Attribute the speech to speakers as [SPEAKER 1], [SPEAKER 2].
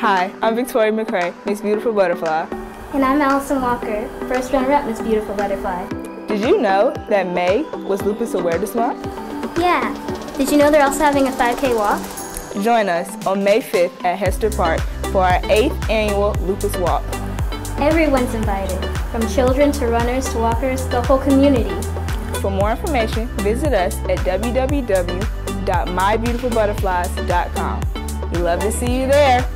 [SPEAKER 1] Hi, I'm Victoria McCray, Miss Beautiful Butterfly.
[SPEAKER 2] And I'm Allison Walker, first runner-up Miss Beautiful Butterfly.
[SPEAKER 1] Did you know that May was Lupus Awareness Month?
[SPEAKER 2] Yeah. Did you know they're also having a 5K walk?
[SPEAKER 1] Join us on May 5th at Hester Park for our 8th annual Lupus Walk.
[SPEAKER 2] Everyone's invited, from children to runners to walkers, the whole community.
[SPEAKER 1] For more information, visit us at www.mybeautifulbutterflies.com. We love to see you there.